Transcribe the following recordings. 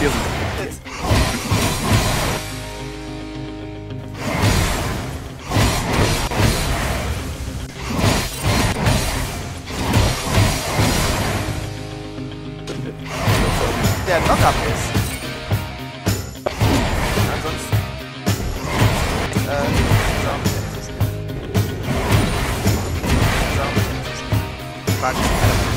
Hier sind Der Knock-Up ist. Ansonsten. Äh, Quatsch.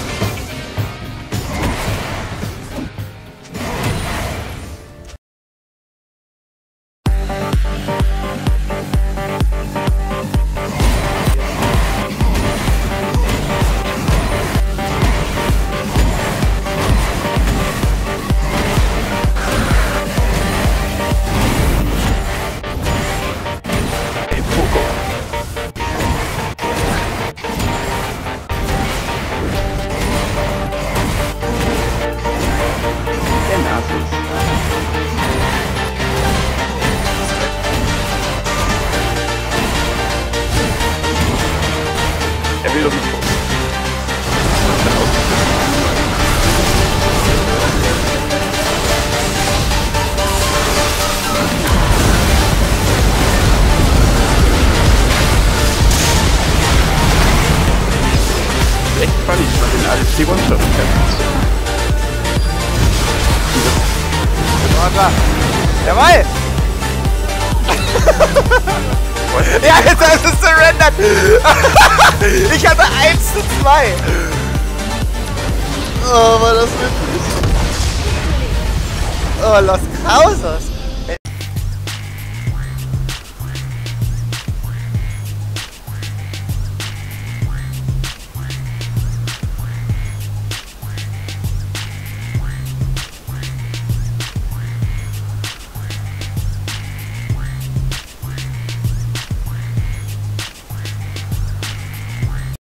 wieder mit Box. Echt funny, man den alles die One-Shot kann. Jawohl! ja, jetzt hast du surrendered! Ich hatte 1 zu 2! Oh, war das witzig! Oh, Los Krausers!